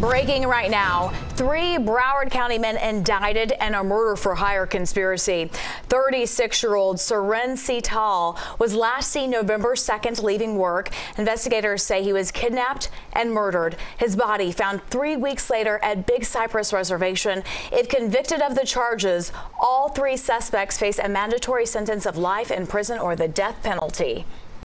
Breaking right now, three Broward County men indicted in a murder for hire conspiracy. 36-year-old Seren Tall was last seen November 2nd leaving work. Investigators say he was kidnapped and murdered. His body found three weeks later at Big Cypress Reservation. If convicted of the charges, all three suspects face a mandatory sentence of life in prison or the death penalty.